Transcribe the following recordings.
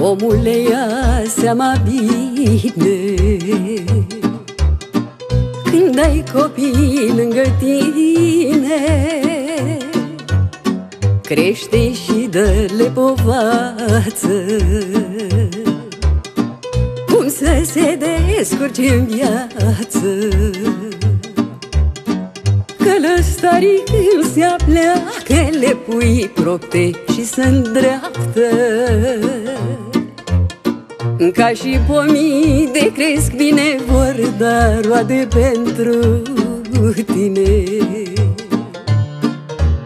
Omule, ia seama bine. Când ai copii lângă tine Crește și dă-le povață. Cum să se descurce în viață? Călăstarii când se apleacă Le pui propte și se îndreaptă Ca și pomii de cresc bine vor da roade pentru tine.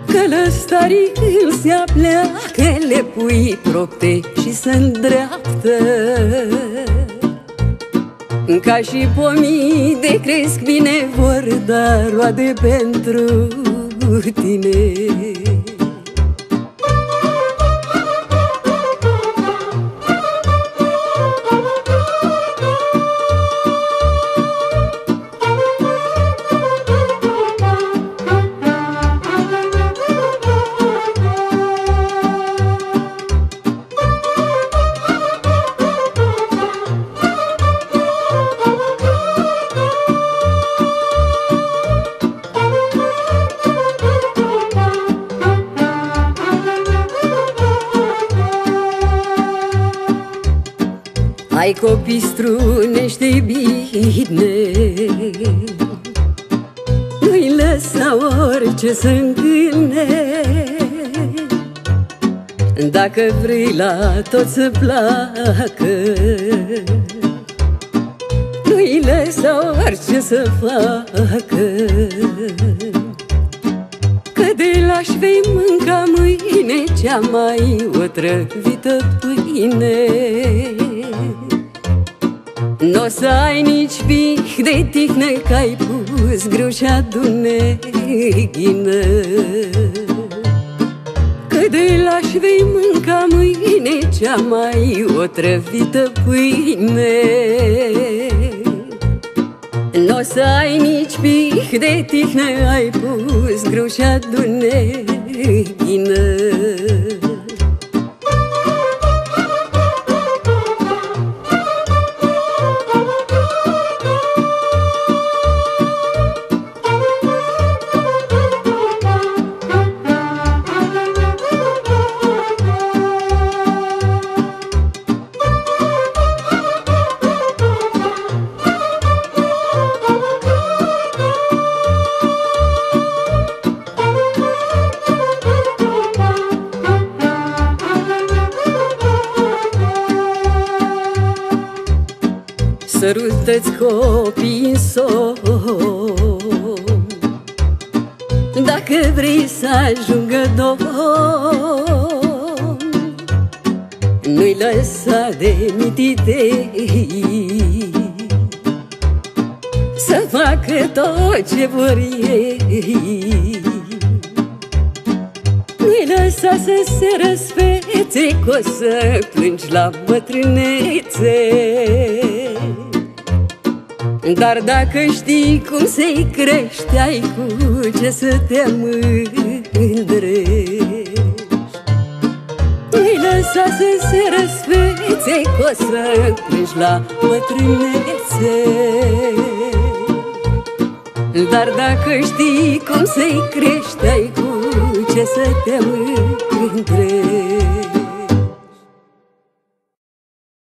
Călăstarii când se apleacă Le pui propte și se îndreaptă. Ca și pomii de cresc bine vor da roade pentru tine Ai copii strunește bine Nu-i lăsa orice să încâne. Dacă vrei la tot să placă Nu-i lăsa orice să facă. Că de laș vei mânca mâine Cea mai otrăvită pâine N-o să ai nici pic de tihnă Că ai pus greu și adune ghină Că de laș vei mânca mâine Cea mai otrăvită pâine. N-o să ai nici pic de tihnă Ai pus greu și adune ghină Sărută-ți copii în somn. Dacă vrei să ajungă domn Nu-i lăsa de mititei Să facă tot ce vor ei. Nu-i lăsa să se răsfețe Că o să plângi la bătrânețe dar dacă știi cum să-i crești Ai cu ce să te mândrești. Nu-i lăsa să se răsfețe Că o să plângi la bătrânețe. Dar dacă știi cum să-i crești Ai cu ce să te mândrești